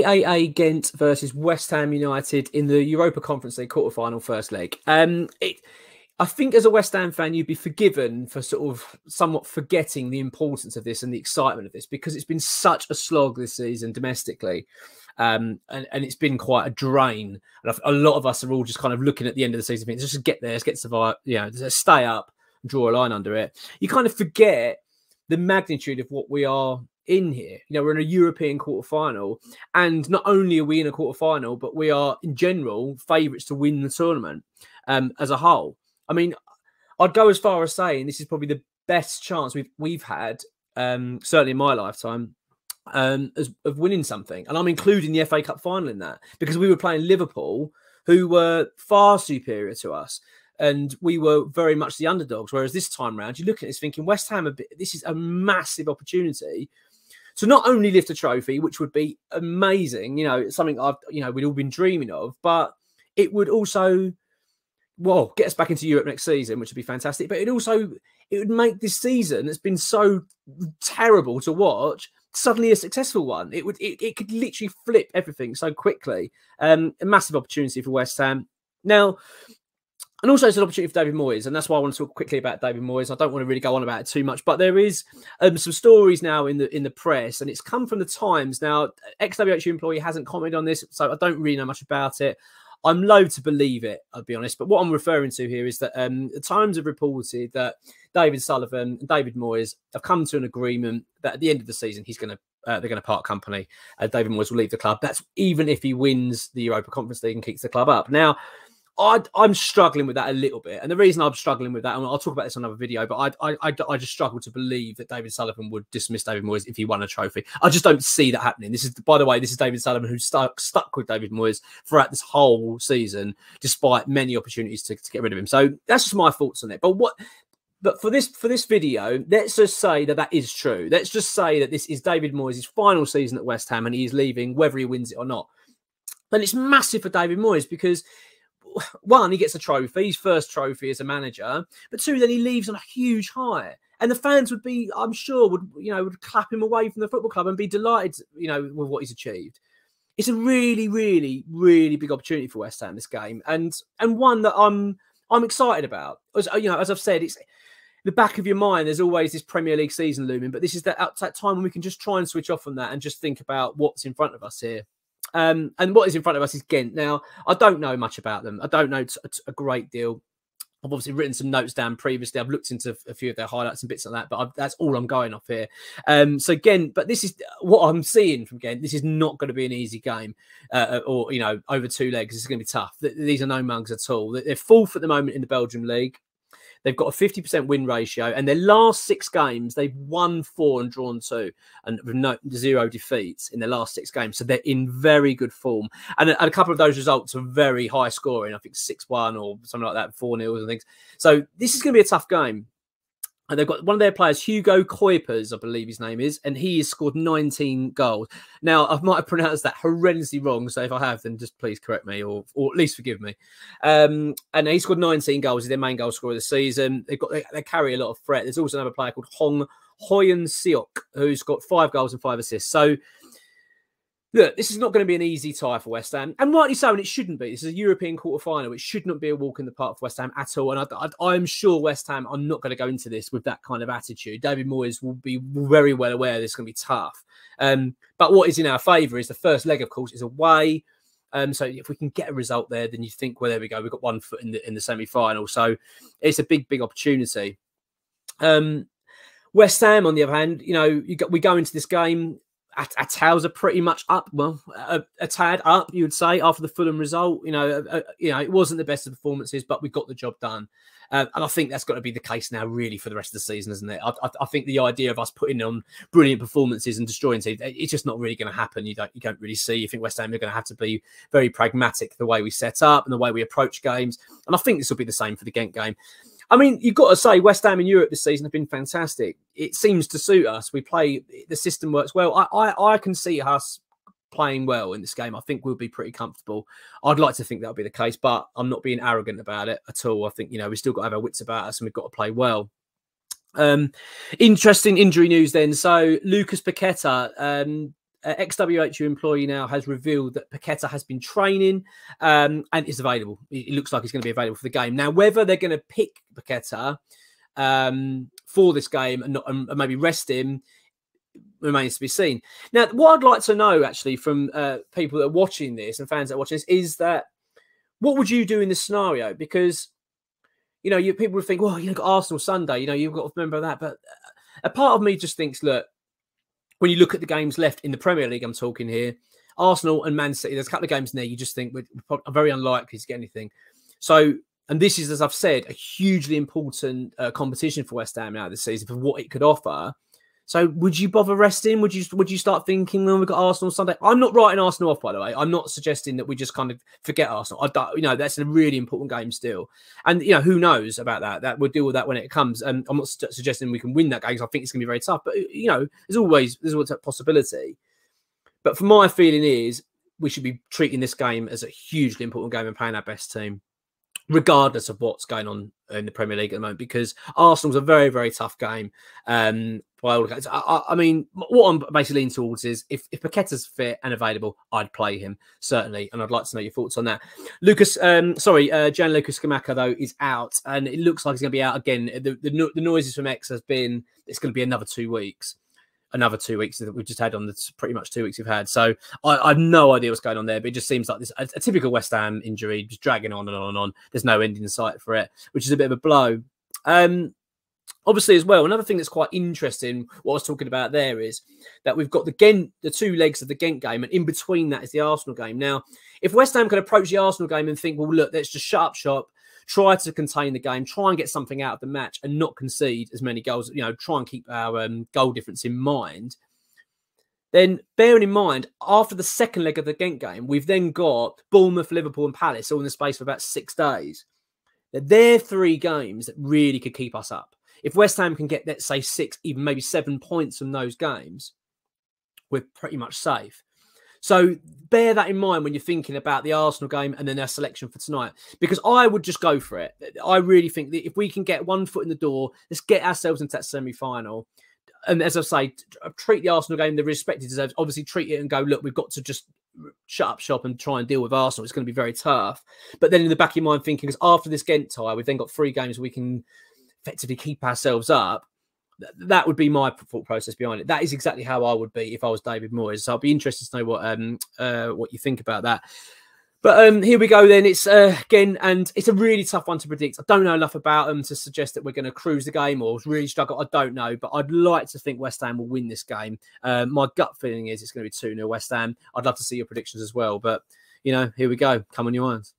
KAA Ghent versus West Ham United in the Europa Conference League quarter-final first leg. Um, it, I think as a West Ham fan, you'd be forgiven for sort of somewhat forgetting the importance of this and the excitement of this because it's been such a slog this season domestically. Um, and, and it's been quite a drain. And a lot of us are all just kind of looking at the end of the season, thinking, just get there, let's get survive, you know, stay up draw a line under it. You kind of forget the magnitude of what we are in here. You know, we're in a European quarter final, and not only are we in a quarter final, but we are in general favourites to win the tournament um, as a whole. I mean, I'd go as far as saying this is probably the best chance we've we've had, um, certainly in my lifetime, um, as, of winning something, and I'm including the FA Cup final in that because we were playing Liverpool, who were far superior to us and we were very much the underdogs. Whereas this time round, you look at this thinking West Ham, a bit, this is a massive opportunity to not only lift a trophy, which would be amazing, you know, something I've, you know, we'd all been dreaming of, but it would also, well, get us back into Europe next season, which would be fantastic. But it also, it would make this season that's been so terrible to watch suddenly a successful one. It would, it, it could literally flip everything so quickly. Um, a massive opportunity for West Ham. Now, and also it's an opportunity for David Moyes, and that's why I want to talk quickly about David Moyes. I don't want to really go on about it too much, but there is um, some stories now in the in the press, and it's come from the Times. Now, ex-WHU employee hasn't commented on this, so I don't really know much about it. I'm loath to believe it, I'll be honest. But what I'm referring to here is that um, the Times have reported that David Sullivan and David Moyes have come to an agreement that at the end of the season he's going to uh, they're going to part company. Uh, David Moyes will leave the club. That's even if he wins the Europa Conference League and keeps the club up. Now, I, am struggling with that a little bit, and the reason I'm struggling with that, and I'll talk about this on another video, but I, I, I, just struggle to believe that David Sullivan would dismiss David Moyes if he won a trophy. I just don't see that happening. This is, by the way, this is David Sullivan who stuck stuck with David Moyes throughout this whole season, despite many opportunities to, to get rid of him. So that's just my thoughts on it. But what but for this for this video, let's just say that that is true. Let's just say that this is David Moyes' final season at West Ham, and he is leaving whether he wins it or not. And it's massive for David Moyes because one, he gets a trophy, his first trophy as a manager, but two, then he leaves on a huge high. And the fans would be, I'm sure, would you know, would clap him away from the football club and be delighted, you know, with what he's achieved. It's a really, really, really big opportunity for West Ham this game, and and one that I'm I'm excited about. As you know, as I've said, it's the back of your mind. There's always this Premier League season looming, but this is that, that time when we can just try and switch off from that and just think about what's in front of us here. Um, and what is in front of us is Ghent. Now, I don't know much about them. I don't know a great deal. I've obviously written some notes down previously. I've looked into a few of their highlights and bits like that, but I've, that's all I'm going off here. Um, so again, but this is what I'm seeing from Ghent. This is not going to be an easy game, uh, or you know, over two legs. Is going to be tough. These are no mugs at all. They're fourth at the moment in the Belgium league. They've got a 50% win ratio, and their last six games, they've won four and drawn two, and no, zero defeats in their last six games. So they're in very good form. And a, and a couple of those results are very high scoring. I think 6 1 or something like that, 4 0 and things. So this is going to be a tough game and they've got one of their players, Hugo Cuypers, I believe his name is, and he has scored 19 goals. Now, I might have pronounced that horrendously wrong, so if I have, then just please correct me or, or at least forgive me. Um, and he scored 19 goals, he's their main goal scorer of the season. They've got they, they carry a lot of threat. There's also another player called Hong Hyun-seok, who's got five goals and five assists. So look, this is not going to be an easy tie for West Ham, and rightly so, and it shouldn't be. This is a European quarter final. It should not be a walk in the park for West Ham at all. And I, am sure West Ham are not going to go into this with that kind of attitude. David Moyes will be very well aware this is going to be tough. Um, but what is in our favour is the first leg, of course, is away. Um, so if we can get a result there, then you think, well, there we go, we've got one foot in the in the semi final. So it's a big, big opportunity. Um, West Ham, on the other hand, you know, you got, we go into this game our, tails are pretty much up. Well, a, a, tad up, you would say, after the Fulham result. You know, uh, uh, you know, it wasn't the best of performances, but we got the job done. Uh, and I think that's got to be the case now, really, for the rest of the season, isn't it? I, I, I think the idea of us putting on brilliant performances and destroying teams, it's just not really going to happen. You don't, you don't really see. You think West Ham are going to have to be very pragmatic the way we set up and the way we approach games. And I think this will be the same for the Ghent game. I mean, you've got to say West Ham in Europe this season have been fantastic. It seems to suit us. We play the system works well. I I, I can see us playing well in this game. I think we'll be pretty comfortable. I'd like to think that'll be the case, but I'm not being arrogant about it at all. I think you know we've still got to have our wits about us and we've got to play well. Um, interesting injury news then. So Lucas Paqueta, um, uh, ex-WHU employee now has revealed that Paqueta has been training um, and is available. It looks like he's going to be available for the game. Now, whether they're going to pick Paqueta um, for this game and, not, and maybe rest him remains to be seen. Now, what I'd like to know actually from uh, people that are watching this and fans that watching this is that what would you do in this scenario? Because you know, you people would think, well, you know, Arsenal Sunday, you know, you've got to remember that. But a part of me just thinks, look, when you look at the games left in the Premier League, I'm talking here, Arsenal and Man City, there's a couple of games in there you just think we're, very unlikely to get anything. So, and this is, as I've said, a hugely important uh, competition for West Ham now this season for what it could offer. So would you bother resting? Would you would you start thinking when we got Arsenal Sunday? I'm not writing Arsenal off, by the way. I'm not suggesting that we just kind of forget Arsenal. I don't, you know, that's a really important game still. And you know, who knows about that? That we'll deal with that when it comes. And I'm not su- suggesting we can win that game. Because I think it's going to be very tough. But you know, there's always there's always a possibility. But for my feeling is we should be treating this game as a hugely important game and playing our best team regardless of what's going on in the Premier League at the moment, because Arsenal's a very, very tough game. Um, by all accounts, I, I, mean, what I'm basically leaning towards is if, if Paqueta's fit and available, I'd play him certainly, and I'd like to know your thoughts on that. Lucas, um, sorry, uh, Gianluca Scamacca though is out, and it looks like he's going to be out again. The, the, the noises from X has been it's going to be another two weeks another two weeks that we've just had on the pretty much two weeks we've had. So I, I have no idea what's going on there, but it just seems like this a, a, typical West Ham injury, just dragging on and on and on. There's no end in sight for it, which is a bit of a blow. Um, obviously, as well, another thing that's quite interesting, what I was talking about there is that we've got the Ghent, the two legs of the Ghent game, and in between that is the Arsenal game. Now, if West Ham can approach the Arsenal game and think, well, look, let's just shut up shop, try to contain the game, try and get something out of the match, and not concede as many goals. You know, try and keep our um, goal difference in mind. Then, bearing in mind, after the second leg of the Ghent game, we've then got Bournemouth, Liverpool, and Palace all in the space of about six days. They're three games that really could keep us up. If West Ham can get, let's say, six, even maybe seven points from those games, we're pretty much safe. So bear that in mind when you're thinking about the Arsenal game and then their selection for tonight, because I would just go for it. I really think that if we can get one foot in the door, let's get ourselves into that semi final. And as I say, uh, treat the Arsenal game the respect it deserves. Obviously, treat it and go, look, we've got to just shut up shop and try and deal with Arsenal. It's going to be very tough. But then in the back of your mind, thinking, because after this Ghent tie, we've then got three games we can effectively keep ourselves up that would be my thought process behind it. That is exactly how I would be if I was David Moyes. So I'll be interested to know what um uh what you think about that. But um here we go then. It's uh, again, and it's a really tough one to predict. I don't know enough about them to suggest that we're going to cruise the game or really struggle. I don't know, but I'd like to think West Ham will win this game. Uh, my gut feeling is it's going to be 2 0 West Ham. I'd love to see your predictions as well. But you know, here we go. Come on you Irons.